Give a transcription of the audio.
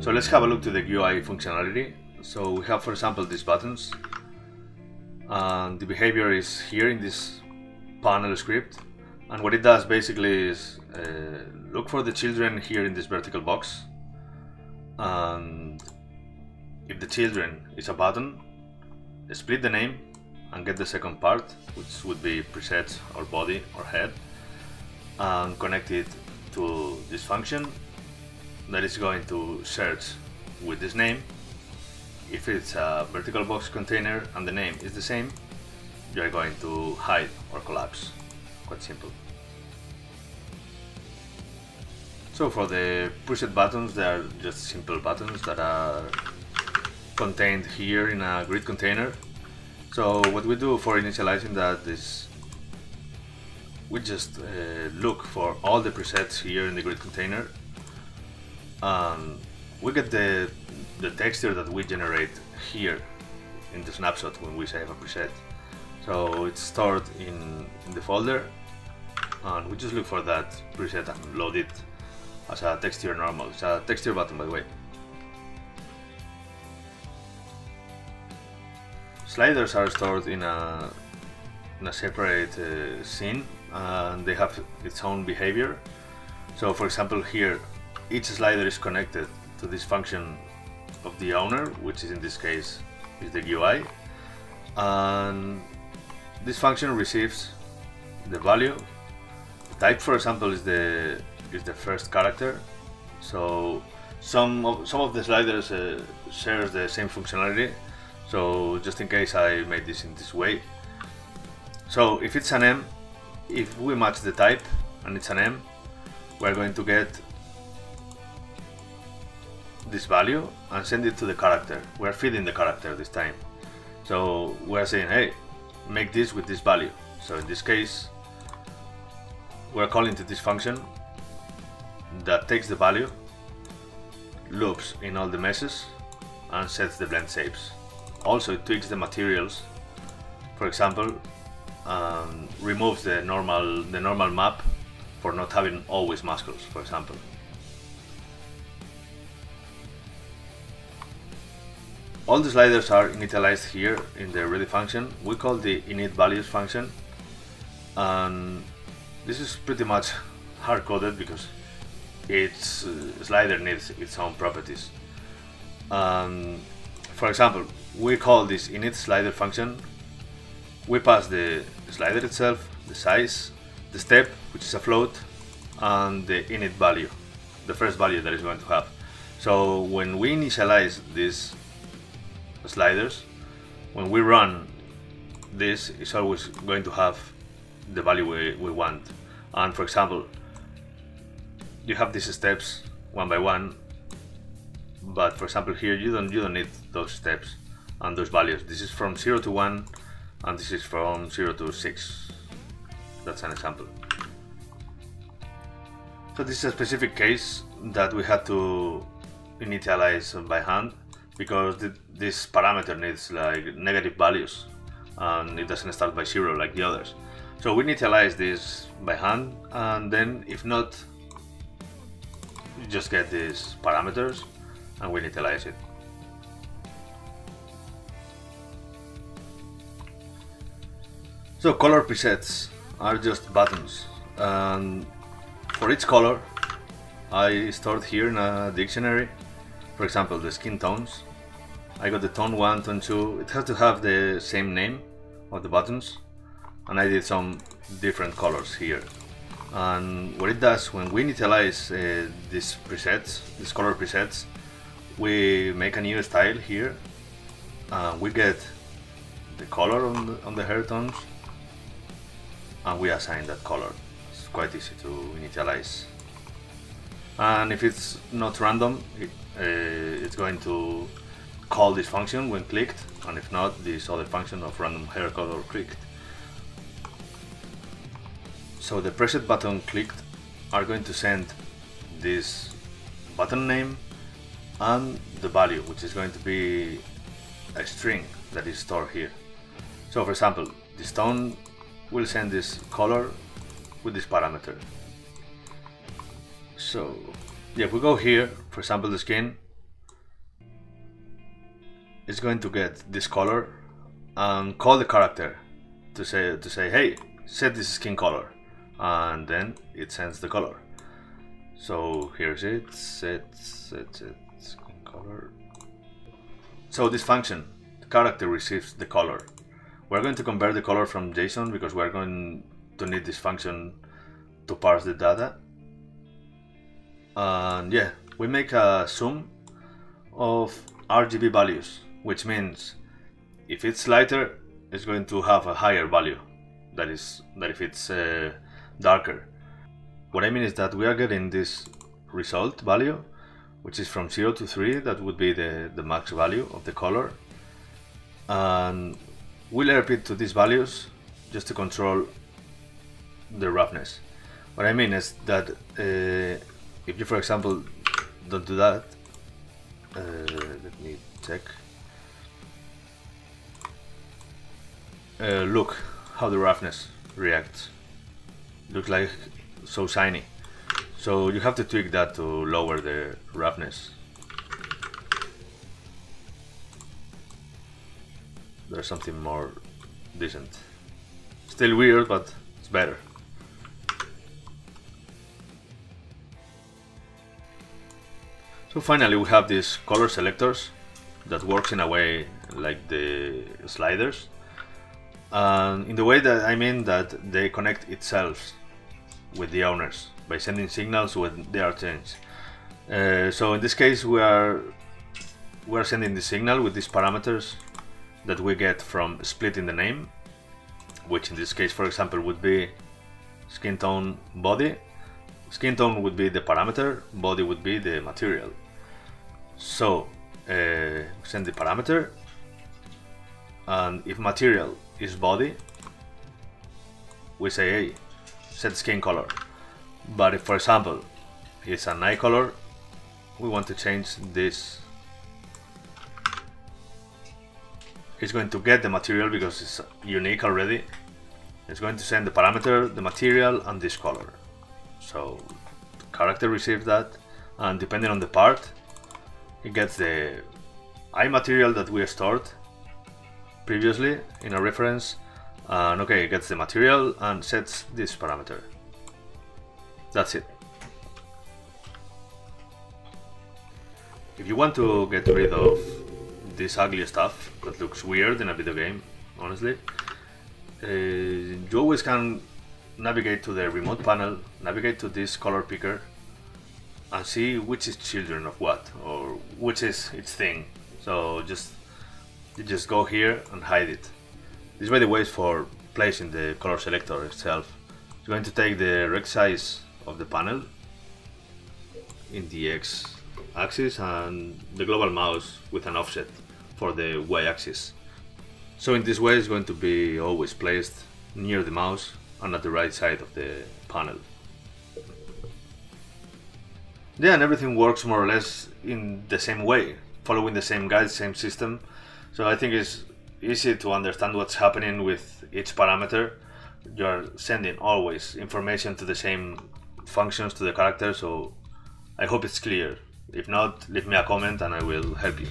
So let's have a look to the GUI functionality. So we have, for example, these buttons. And the behavior is here in this panel script. And what it does basically is uh, look for the children here in this vertical box. And if the children is a button, split the name and get the second part, which would be presets or body or head, and connect it to this function that is going to search with this name. If it's a vertical box container and the name is the same, you are going to hide or collapse. Quite simple. So for the preset buttons, they are just simple buttons that are contained here in a grid container. So what we do for initializing that is we just uh, look for all the presets here in the grid container and we get the, the texture that we generate here in the snapshot when we save a preset. So it's stored in, in the folder and we just look for that preset and load it as a texture normal. It's a texture button by the way. Sliders are stored in a, in a separate uh, scene and they have its own behavior. So for example here each slider is connected to this function of the owner, which is in this case is the GUI, and this function receives the value. Type, for example, is the is the first character. So some of some of the sliders uh, shares the same functionality. So just in case I made this in this way. So if it's an M, if we match the type and it's an M, we're going to get this value and send it to the character. We're feeding the character this time. So we're saying, hey, make this with this value. So in this case, we're calling to this function that takes the value, loops in all the meshes, and sets the blend shapes. Also, it tweaks the materials. For example, um, removes the normal the normal map for not having always muscles, for example. All the sliders are initialized here in the ready function. We call the init values function and this is pretty much hard coded because its uh, slider needs its own properties. Um, for example, we call this init slider function. We pass the slider itself, the size, the step, which is a float, and the init value, the first value that is going to have. So when we initialize this sliders, when we run this, it's always going to have the value we, we want. And for example, you have these steps one by one, but for example here you don't you don't need those steps and those values. This is from 0 to 1 and this is from 0 to 6. That's an example. So this is a specific case that we had to initialize by hand because th this parameter needs like negative values and it doesn't start by zero like the others. So we initialize this by hand and then if not, you just get these parameters and we initialize it. So color presets are just buttons and for each color I stored here in a dictionary for example the skin tones I got the tone 1, tone 2, it has to have the same name of the buttons and I did some different colors here. And what it does when we initialize uh, these presets, these color presets we make a new style here. And we get the color on the, on the hair tones and we assign that color. It's quite easy to initialize. And if it's not random it, uh, it's going to call this function when clicked, and if not, this other function of random hair color clicked. So the preset button clicked are going to send this button name and the value, which is going to be a string that is stored here. So for example, this tone will send this color with this parameter. So yeah, if we go here, for example, the skin, is going to get this color and call the character to say to say hey set this skin color. And then it sends the color. So here's it set set set skin color. So this function the character receives the color. We're going to convert the color from JSON because we're going to need this function to parse the data. And yeah we make a sum of RGB values which means if it's lighter it's going to have a higher value that is that if it's uh, darker. What I mean is that we are getting this result value which is from 0 to 3 that would be the, the max value of the color. And we'll repeat to these values just to control the roughness. What I mean is that uh, if you for example don't do that uh, let me check uh, look how the roughness reacts. Looks like so shiny. So you have to tweak that to lower the roughness. There's something more decent. Still weird but it's better. So finally we have these color selectors that works in a way like the sliders and in the way that I mean that they connect itself with the owners by sending signals when they are changed. Uh, so in this case we are we are sending the signal with these parameters that we get from splitting the name, which in this case for example would be skin tone body. Skin tone would be the parameter, body would be the material. So uh, send the parameter and if material is body we say hey set skin color. But if for example it's an eye color we want to change this. It's going to get the material because it's unique already. It's going to send the parameter the material and this color. So character receives that and depending on the part it gets the eye material that we stored previously in a reference and okay gets the material and sets this parameter. That's it. If you want to get rid of this ugly stuff that looks weird in a video game honestly uh, you always can navigate to the remote panel navigate to this color picker and see which is children of what or which is its thing. So just you just go here and hide it this by the way is for placing the color selector itself it's going to take the rect size of the panel in the X axis and the global mouse with an offset for the Y axis. So in this way it's going to be always placed near the mouse and at the right side of the panel. Yeah, and everything works more or less in the same way, following the same guide, same system. So I think it's easy to understand what's happening with each parameter. You're sending always information to the same functions to the character, so I hope it's clear. If not, leave me a comment and I will help you.